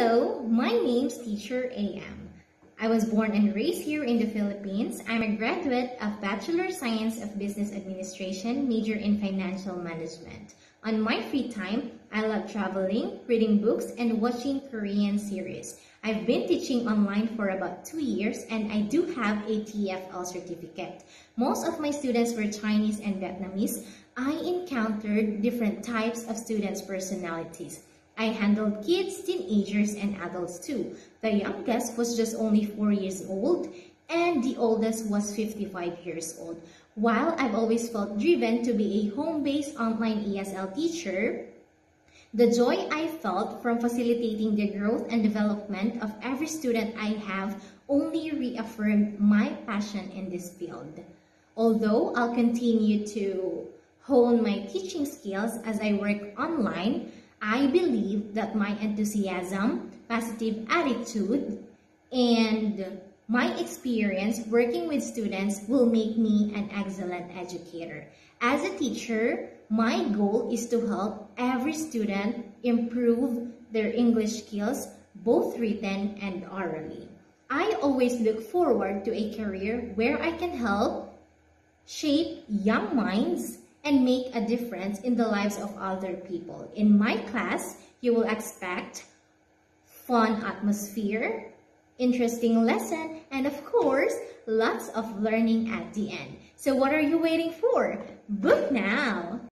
Hello, my name's Teacher AM. I was born and raised here in the Philippines. I'm a graduate of Bachelor Science of Business Administration, major in Financial Management. On my free time, I love traveling, reading books, and watching Korean series. I've been teaching online for about two years and I do have a TEFL certificate. Most of my students were Chinese and Vietnamese. I encountered different types of students' personalities. I handled kids, teenagers, and adults too. The youngest was just only 4 years old and the oldest was 55 years old. While I've always felt driven to be a home-based online ESL teacher, the joy I felt from facilitating the growth and development of every student I have only reaffirmed my passion in this field. Although I'll continue to hone my teaching skills as I work online, I believe that my enthusiasm, positive attitude, and my experience working with students will make me an excellent educator. As a teacher, my goal is to help every student improve their English skills, both written and orally. I always look forward to a career where I can help shape young minds and make a difference in the lives of other people. In my class, you will expect fun atmosphere, interesting lesson, and of course, lots of learning at the end. So what are you waiting for? Book now!